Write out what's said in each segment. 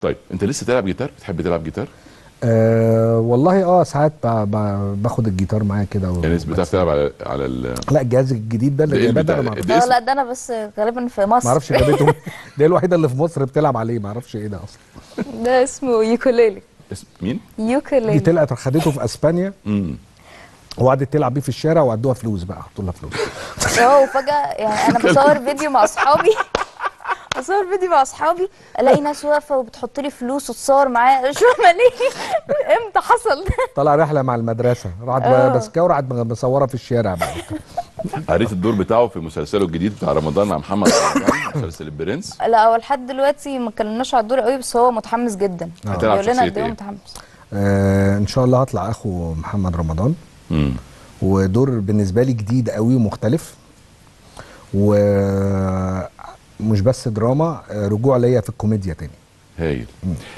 طيب انت لسه تلعب جيتار؟ بتحب تلعب جيتار؟ أه والله آه ساعات ب- ب- باخد الجيتار معايا كده و- يعني بتعرف تلعب على على ال لا الجهاز الجديد ده ده اللي إيه جايباه ده أنا ده؟ ده آه لا ده أنا بس غالبا في مصر. ما أعرفش جابته. دي الوحيده اللي في مصر بتلعب عليه ما أعرفش إيه ده أصلا. ده اسمه يوكوليلي. اسم مين؟ دي يوكوليلي طلعت خدته في أسبانيا. امم وقعدت تلعب بيه في الشارع وعدوها فلوس بقى حطوا لها فلوس. آه وفجأة يعني أنا بصور فيديو مع أصحابي. بصور فيديو مع أصحابي. ألاقي ناس واقفة وبتحط لي فلوس وتصور معايا. فاهمة ليه. إمتى حصل؟ ده طلع رحلة مع المدرسة. راحت آه. ماسكاه وراحت مصورة في الشارع بقى. قريت الدور بتاعه في مسلسله الجديد بتاع رمضان مع محمد رمضان مسلسل البرنس. لا هو لحد دلوقتي ما كلمناش على الدور قوي بس هو متحمس جدا. هتلعب شخصية قد إيه إيه؟ متحمس. آه إن شاء الله هطلع أخو محمد رمضان. امم ودور بالنسبة لي جديد قوي ومختلف. ومش بس دراما آه، رجوع ليا في الكوميديا تاني. هايل.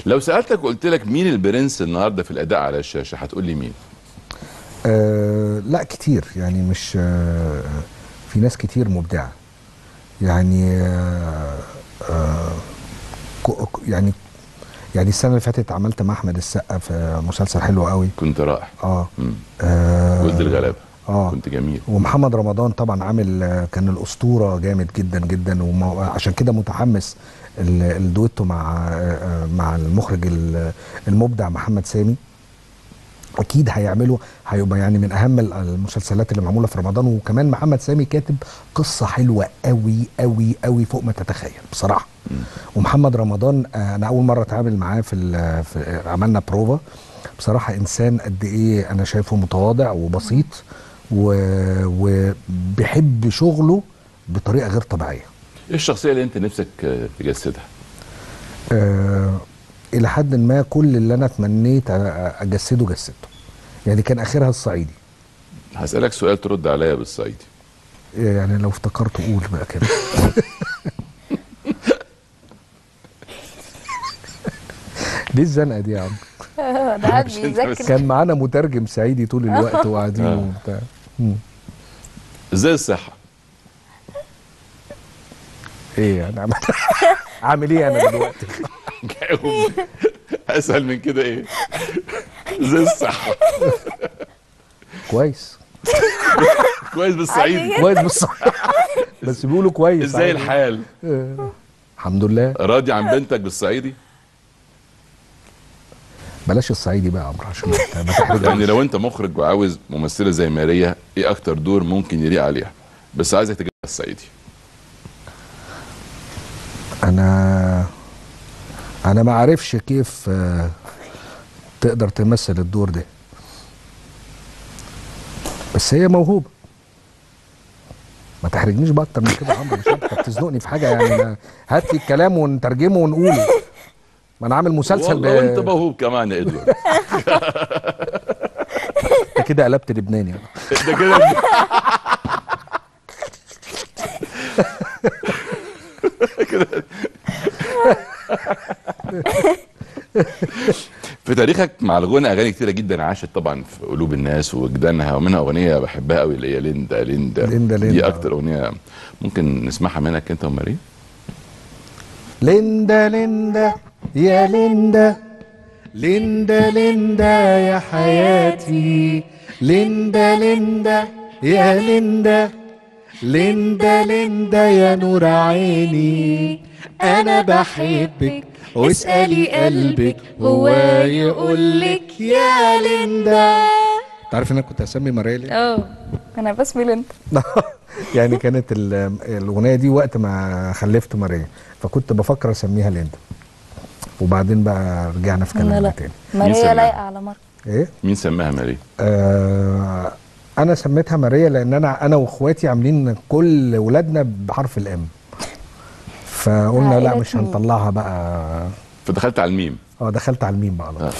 لو سألتك قلت لك مين البرنس النهارده في الأداء على الشاشة هتقول لي مين؟ أه لا كتير. يعني مش أه في ناس كتير مبدعة. يعني أه أه يعني يعني السنة اللي فاتت عملت مع أحمد السقا في مسلسل حلو قوي. كنت رائع آه. آه، ولد الغلابة. آه. كنت جميل. ومحمد رمضان طبعا عامل كان الأسطورة جامد جدا جدا وعشان كده متحمس ال- الدويتو مع مع المخرج ال- المبدع محمد سامي. أكيد هيعملوا هيبقى يعني من أهم ال- المسلسلات اللي معمولة في رمضان. وكمان محمد سامي كاتب قصة حلوة قوي قوي قوي فوق ما تتخيل بصراحة. ومحمد رمضان آه، أنا أول مرة أتعامل معاه في, في عملنا بروفا. بصراحة إنسان قد إيه أنا شايفه متواضع وبسيط. وبيحب شغله بطريقة غير طبيعية إيه الشخصية اللي أنت نفسك آه، تجسدها؟ آه إلى حد ما كل اللي أنا تمنيت أ- أجسده جسدته يعني كان آخرها الصعيدي هسألك سؤال ترد عليا بالصعيدي يعني لو افتكرت قول بقى كده دي الزنقة دي يا عم آه، ده بيذاكر. كان معانا مترجم صعيدي طول الوقت وقاعدين آه. وبتاع. إزاي الصحة؟ إيه يعني عامل عامل إيه أنا دلوقتي جاوب أسهل من كده إيه؟ إزاي الصحة؟ كويس كويس بالصعيدي كويس بس بس بيقولوا كويس إزاي. الحال؟ آه. الحمد لله راضي عن بنتك بالصعيدي؟ بلاش الصعيدي بقى يا عمرو عشان يعني لو انت مخرج وعاوز ممثلة زي ماريا إيه أكتر دور ممكن يليق عليها؟ بس عايزك تجيبها الصعيدي. أنا أنا ما عارفش كيف آه، تقدر تمثل الدور ده. بس هي موهوبة. ما تحرجنيش بقى أكتر من كده يا عمرو عشان أنت بتزنقني في حاجة يعني هات لي الكلام ونترجمه ونقوله. ما أنا عامل مسلسل والله وأنت موهوب كمان يا إدوارد. أنت كده قلبت لبناني يعني. ده كده في تاريخك مع الغنى أغاني كتيرة جدا عاشت طبعا في قلوب الناس ووجدانها ومنها أغنية بحبها قوي اللي هي ليندا ليندا. ليندا دي ليندا. أكتر أغنية ممكن نسمعها منك أنت وماري؟ ليندا ليندا. يا ليندا ليندا ليندا يا حياتي. ليندا ليندا يا ليندا ليندا ليندا يا نور عيني. أنا بحبك واسألي قلبك هو يقولك يا ليندا. تعرف إن أنا كنت اسمي ماريا ليه؟ آه أنا بسمي ليندا. يعني كانت ال- الأغنية دي وقت ما خلفت ماريا فكنت بفكر أسميها ليندا. وبعدين بقى رجعنا في لا كلامنا لا تاني ماريا؟ لايقة على مارك إيه مين سماها ماري آه أنا سميتها ماريا لأن أنا أنا وإخواتي عاملين كل ولادنا بحرف ال M فقلنا لا مش؟ هنطلعها بقى فدخلت على الميم آه دخلت على الميم بقى على طول. آه.